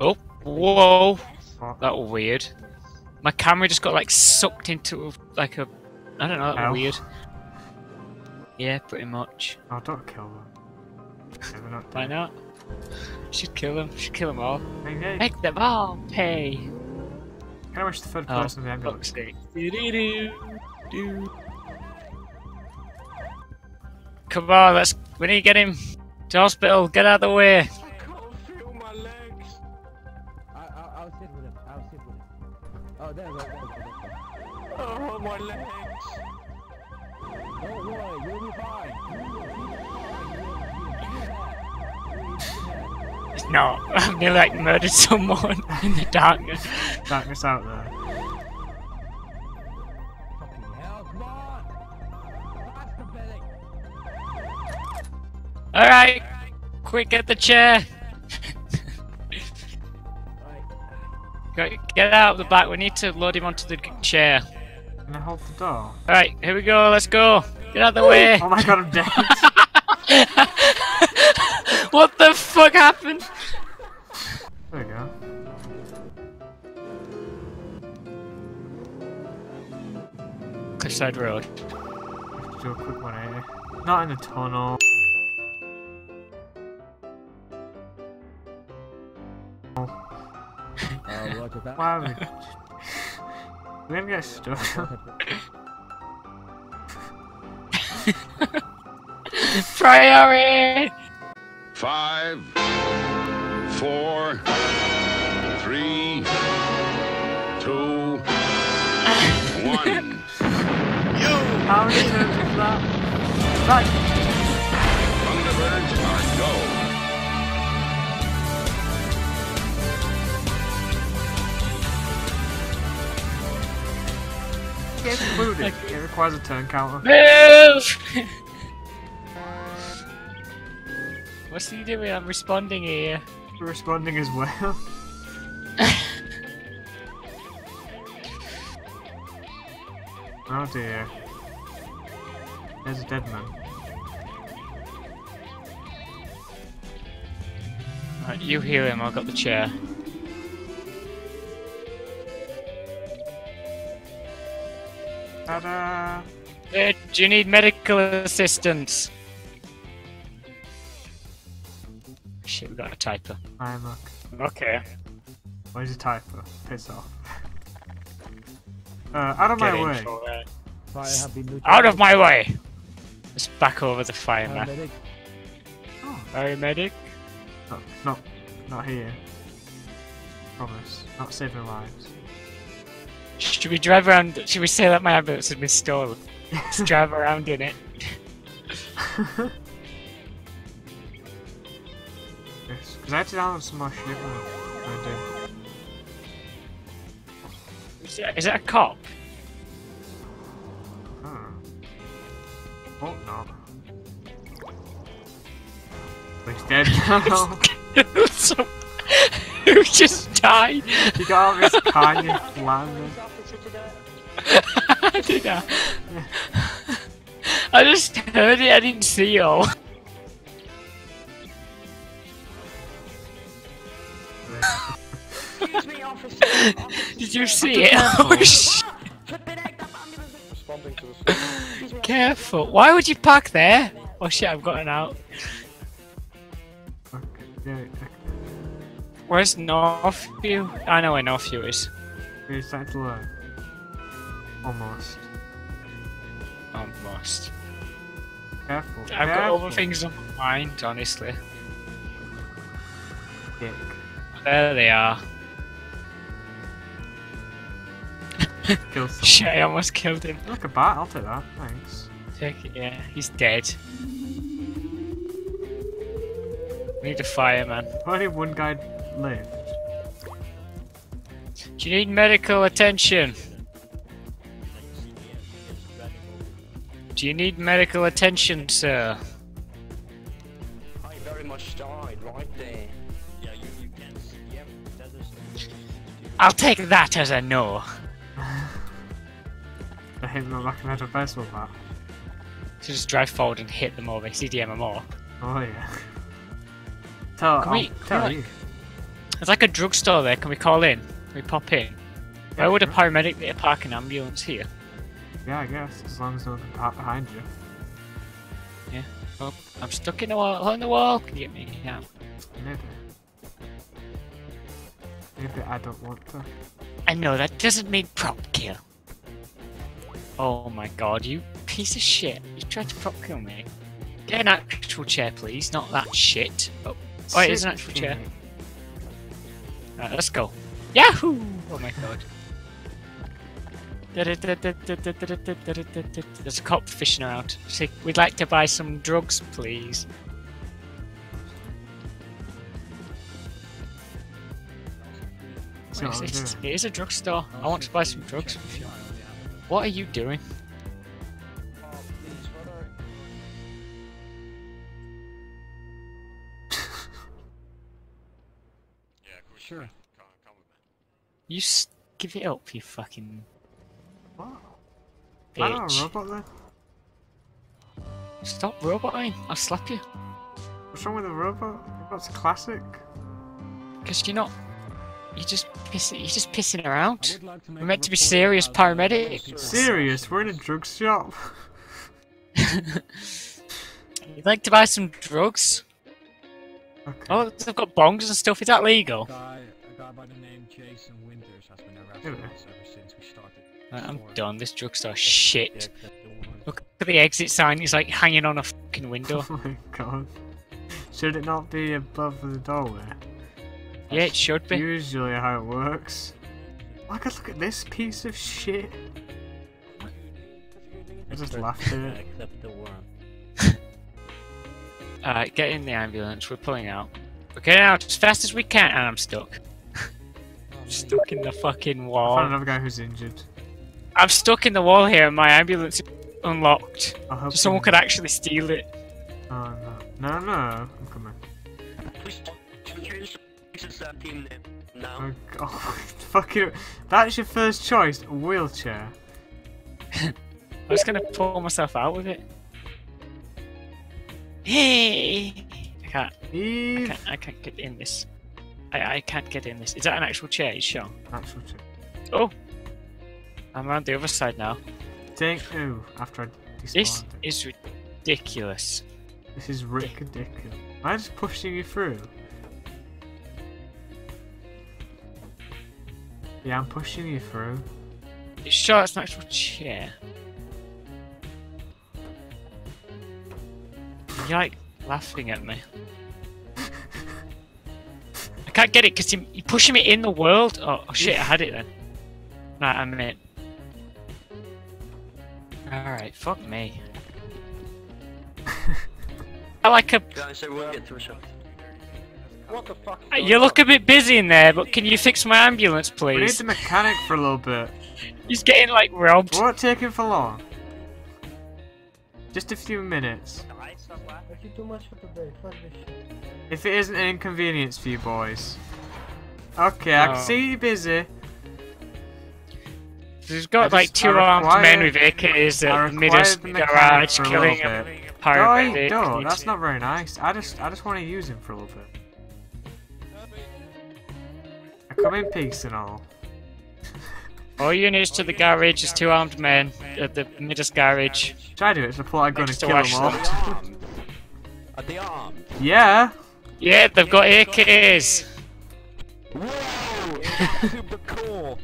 Oh, whoa. That was weird. My camera just got like sucked into like a. I don't know. That was weird. Yeah, pretty much. Oh, don't kill them. Not Why not? Should kill them. Should kill them all. Hey, Make them all pay. Can I wish the third Oh, person in the ambulance? fuck's sake. Do-do-do, do. Come on, let's. We need to get him to hospital. Get out of the way. There we. Oh, my legs. Don't worry, you'll be fine. You'll be fine. It's not. I've nearly like murdered someone in the darkness. Darkness out there. Fucking hell, come on! Faster, Billy! Alright, quick, get the chair. Right. Get out of the back. We need to load him onto the chair. Can I hold the door? Alright, here we go. Let's go. Get out of the way. Oh my god, I'm dead! what the fuck happened? there we go. Cliffside Road. Have to do a quick 180. Eh? Not in the tunnel. Oh. Why are we... We're gonna get stuck. Priority! Five, four, three, two, one. How many turns is that? Right! Get included. It requires a turn counter. Move! What's he doing? I'm responding here. We're responding as well. oh dear. There's a dead man. Right, you heal him. I've got the chair. Ta-da! Uh, do you need medical assistance? Shit, we got a typer. I'm look. Okay. Where's the typer? Piss off. Uh, out of my Get in way. for it. Fire have been. Out of my way! Let's back over the fireman. Paramedic. Oh, Paramedic? no, not, not here. Promise. Not saving lives. Should we drive around? Should we say that my ambulance has been stolen? Let's drive around in it. yes, because I had to download some more shit I did. Is it, is it a cop? Oh. Oh, no. He's dead now. so, who just died? he got out of his car and he landed. Did I? I just heard it. I didn't see you. Excuse me, officer. officer. Did you see it? Oh, sh- Flipping heck, that ambulance is responding to the Excuse me, Careful. Why would you park there? Oh shit! I've gotten out. Okay, yeah, Where's Northview? I know where Northview is. starting to learn. Almost. Almost. Careful. I've got careful. other things on my mind, honestly. Dick. There they are. Kill someone. Shit! I almost killed him. Look a bat, I'll take that, thanks. Take it. Yeah, he's dead. We need a fireman. Only one guy lived. Do you need medical attention? Do you need medical attention, sir? I very much died right there. I'll take that as a no. I hit him in the back of the head with a baseball bat. So just drive forward and hit them over. CDM them all. Oh yeah. Tell, Can I'll we- can tell we, you. There's like a drugstore there. Can we call in? Can we pop in? Where would a paramedic be park an ambulance here? Yeah, I guess as long as no one can behind you. Yeah. Oh, I'm stuck in the wall. On the wall. Can you get me out? Maybe. Maybe I don't want to. I know that doesn't mean prop kill. Oh my god, you piece of shit! You tried to prop kill me. Get an actual chair, please, not that shit. Oh, oh it is an actual chair. Right, let's go. Yahoo! Oh my god. There's a cop fishing around. Say, we'd like to buy some drugs, please. It's, doing? it is a drugstore. I want to buy some drugs. What are you doing? Sure. You s- give it up, you fucking What? I don't bitch. know, robot then? Stop roboting. I'll slap you. What's wrong with the robot? Robot's classic. Because you're not. You're just pissing. You're just pissing around. I would like We're meant to be serious about the paramedics. Serious? We're in a drug shop. You'd like to buy some drugs? Okay. Oh, they've got bongs and stuff. Is that legal? Guy, a guy by the name Jason Winters has been arrested Really? Hmm. ever since we started. Right, I'm done. This drugstore shit. Yeah, that's the one. Look at the exit sign. It's like hanging on a fucking window. Oh my god. Should it not be above the doorway? yeah, it should be. Usually how it works. Oh, look at look at this piece of shit. I just laughed at it. Alright, get in the ambulance. We're pulling out. We're getting out as fast as we can, and I'm stuck. Oh, stuck in the fucking wall. I found another guy who's injured. I'm stuck in the wall here, and my ambulance is unlocked. I hope So someone could actually steal it. Oh no. No no, I'm coming. Please change to that team name now. Oh god. Fucking that's your first choice, wheelchair. I'm just gonna pull myself out with it. Hey! I can't, I can't, I can't get in this. I, I can't get in this. Is that an actual chair? You sure? actual chair. Oh! I'm around the other side now. Take ooh, after I This is ridiculous. This is ridiculous. Am I just pushing you through? Yeah, I'm pushing you through. You sure it's an actual chair? You're like laughing at me. I can't get it because you, you're pushing me in the world. Oh, oh shit, I had it then. Right, I'm in. Alright, fuck me. I like a. Guys, everyone get through shot. What the fuck? is You look on? a bit busy in there, but can you fix my ambulance, please? We need the mechanic for a little bit. He's getting like robbed. It won't take him for long. Just a few minutes. Actually, too much for today. Fuck this shit. If it isn't an inconvenience for you boys. Okay, I can oh. see you're busy. He's I got just- like two armed require- men with AKs I at require Midas the mechanic garage for a killing little a bit. paramedic. No, Need that's not very nice. I just I just want to use him for a little bit. I come in peace and all. All units to the garage. There's two armed men at the Midas garage. Try to do it, so I pull out a gun and Next to kill them Ashley. all. Are they armed? Are they armed? Yeah! Yeah, they've got AKs. Whoa! It's super cool.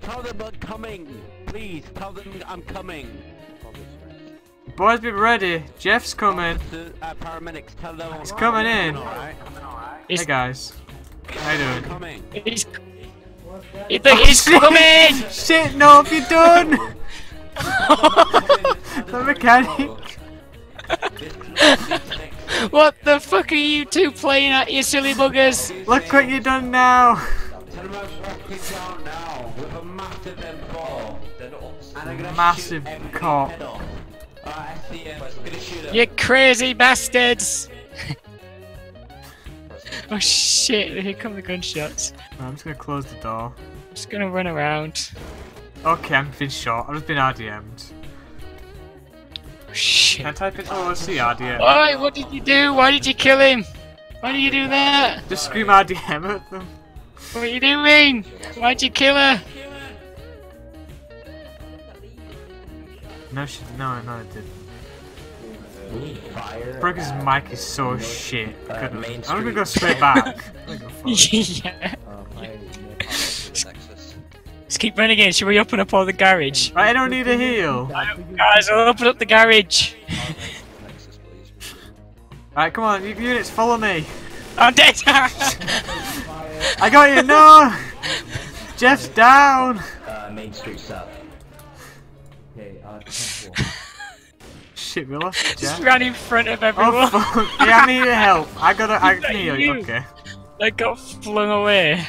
Tell them I'm coming. Please, tell them I'm coming. Boys, be ready. Jeff's coming. The uh, paramedics, tell them He's coming in. Alright, He's, Hey guys. How you doing? coming. he's, he- he's shit. coming! Shit, no, have you done? the mechanic. what the fuck are you two playing at, you silly buggers? Look what you've done now. Tell them I'm walking down now with a massive M4. And I'm gonna Massive shoot every cock. head off. Alright, I see him. I'm gonna shoot him. You crazy bastards! oh shit, here come the gunshots. I'm just gonna close the door. I'm just gonna run around. Okay, I've been shot. I've just been RDM'd. Oh, shit. Can I type in OOC RDM? Oi, what did you do? Why did you kill him? Why do you do that? Just scream RDM at them. What are you doing? Why'd you kill her? No, she, no, no, it didn't. Fire. Broker's mic is so shit. uh, I'm gonna go straight back. I'm gonna go fuck. yeah. Fire Nexus. Let's keep running in. Should we open up all the garage? I don't need a heal. Guys, I'll open up the garage. Alright, come on, units, follow me. I'm dead. I got you, no! Jeff's down! Uh, Main Street South. Okay, uh, temple. Shit, we lost Just Jeff. ran in front of everyone. Oh fuck! Yeah, I need your help. I gotta. I Is need you. you? Okay. I got flung away.